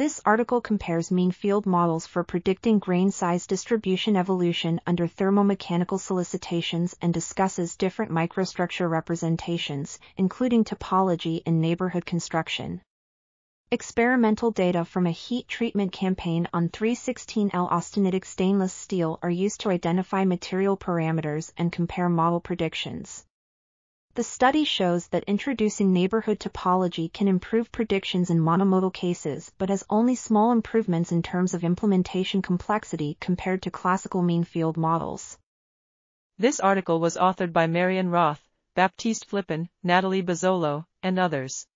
This article compares mean field models for predicting grain size distribution evolution under thermomechanical solicitations and discusses different microstructure representations, including topology and neighborhood construction. Experimental data from a heat treatment campaign on 316L austenitic stainless steel are used to identify material parameters and compare model predictions. The study shows that introducing neighborhood topology can improve predictions in monomodal cases but has only small improvements in terms of implementation complexity compared to classical mean field models. This article was authored by Marion Roth, Baptiste Flipon, Nathalie Bozzolo, and others.